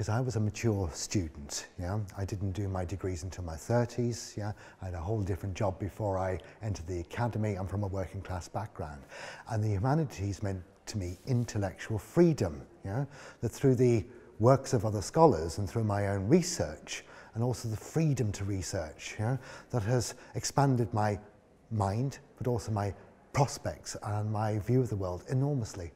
because I was a mature student. Yeah, I didn't do my degrees until my 30s. Yeah, I had a whole different job before I entered the academy. I'm from a working class background, and the humanities meant to me intellectual freedom. Yeah, that through the works of other scholars and through my own research, and also the freedom to research. Yeah, that has expanded my mind, but also my prospects and my view of the world enormously.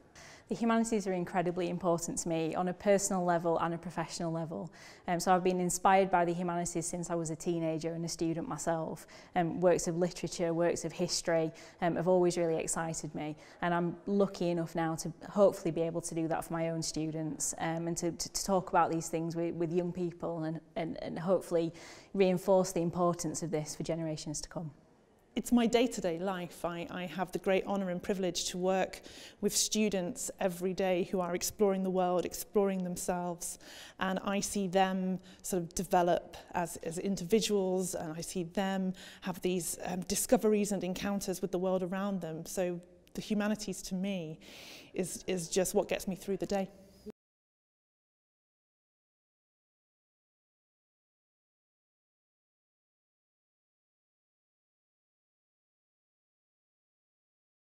the humanities are incredibly important to me on a personal level and a professional level. Um, so I've been inspired by the humanities since I was a teenager and a student myself. Um, works of literature, works of history um, have always really excited me. And I'm lucky enough now to hopefully be able to do that for my own students um, and to, to, to talk about these things with, with young people and, and, and hopefully reinforce the importance of this for generations to come it's my day-to-day -day life. I, I have the great honour and privilege to work with students every day who are exploring the world, exploring themselves, and I see them sort of develop as, as individuals, and I see them have these um, discoveries and encounters with the world around them. So the humanities to me is, is just what gets me through the day.